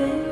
living.